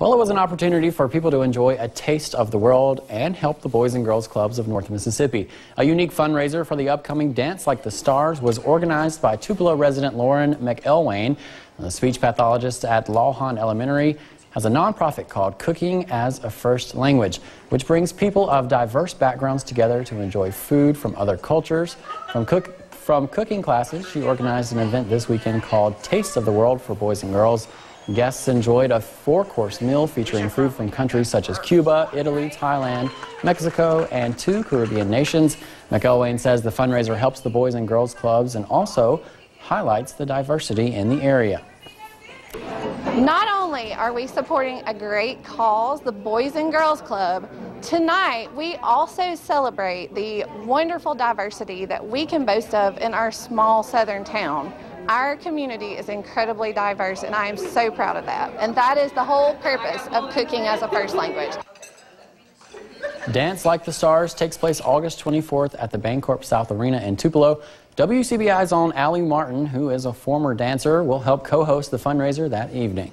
Well, it was an opportunity for people to enjoy a taste of the world and help the Boys and Girls Clubs of North Mississippi. A unique fundraiser for the upcoming Dance Like the Stars was organized by Tupelo resident Lauren McElwain. The speech pathologist at Lawhon Elementary has a nonprofit called Cooking as a First Language, which brings people of diverse backgrounds together to enjoy food from other cultures. From, cook, from cooking classes, she organized an event this weekend called Taste of the World for Boys and Girls. Guests enjoyed a four-course meal featuring food from countries such as Cuba, Italy, Thailand, Mexico, and two Caribbean nations. McElwain says the fundraiser helps the Boys and Girls Clubs and also highlights the diversity in the area. Not only are we supporting a great cause, the Boys and Girls Club, tonight we also celebrate the wonderful diversity that we can boast of in our small southern town. Our community is incredibly diverse, and I am so proud of that. And that is the whole purpose of cooking as a first language. Dance Like the Stars takes place August 24th at the Bancorp South Arena in Tupelo. WCBI's own Allie Martin, who is a former dancer, will help co-host the fundraiser that evening.